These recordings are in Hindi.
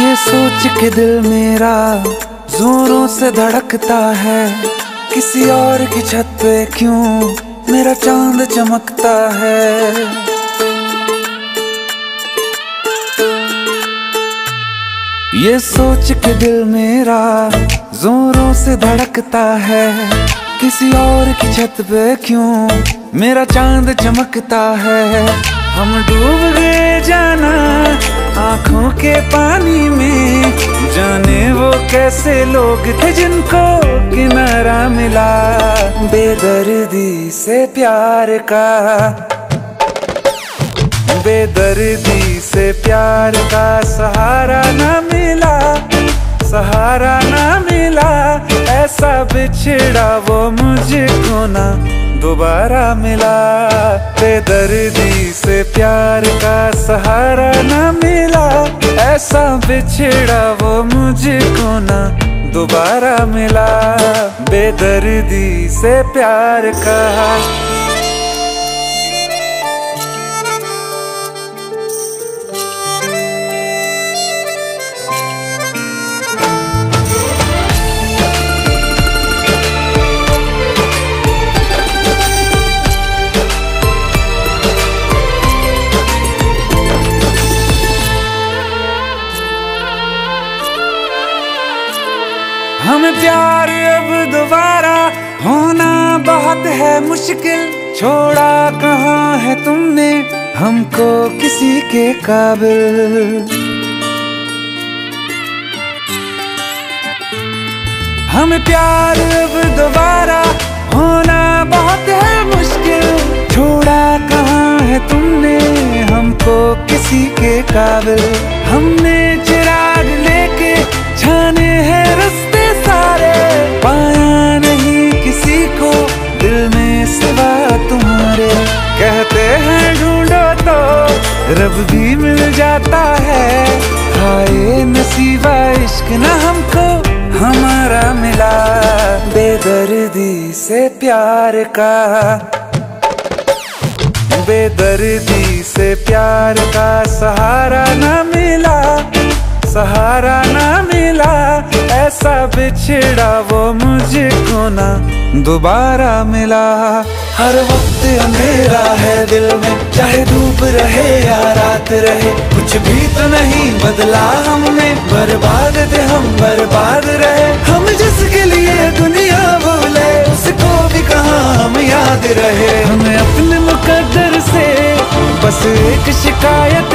सोच के दिल मेरा जोरों से धड़कता है। किसी और की छत पे क्यों मेरा चाँद चमकता है? ये सोच के दिल मेरा जोरों से धड़कता है। किसी और की छत पे क्यों मेरा चाँद चमकता है? हम डूब गए के पानी में जाने वो कैसे लोग थे जिनको किनारा मिला। बेदर्दी से प्यार का। बेदर्दी से प्यार का सहारा न मिला, सहारा न मिला। ऐसा बिछड़ा वो मुझको ना दोबारा मिला। बेदर्दी से प्यार का सहारा न मिला। ऐसा वो वो मुझको ना दोबारा मिला। बेदर्दी से प्यार का हमें प्यार अब दोबारा होना बहुत है मुश्किल। छोड़ा कहाँ है तुमने हमको किसी के काबिल? हमें प्यार अब दोबारा होना बहुत है मुश्किल। छोड़ा कहाँ है तुमने हमको किसी के काबिल? हमने रब भी मिल जाता है। हाय नसीबा, इश्क न हमको, हमारा मिला। बेदर्दी से प्यार का। बेदर्दी से प्यार का सहारा न मिला, सहारा ना मिला। ऐसा बिछड़ा वो मुझको ना। दोबारा मिला। हर वक्त अंधेरा है दिल में, चाहे धूप रहे या रात रहे। कुछ भी तो नहीं बदला हमने, बर्बाद थे हम, बर्बाद रहे। हम जिसके लिए दुनिया भूले, उसको भी कहा हम याद रहे। हमें अपने मुकद्दर से बस एक शिकायत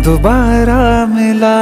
दोबारा मिला।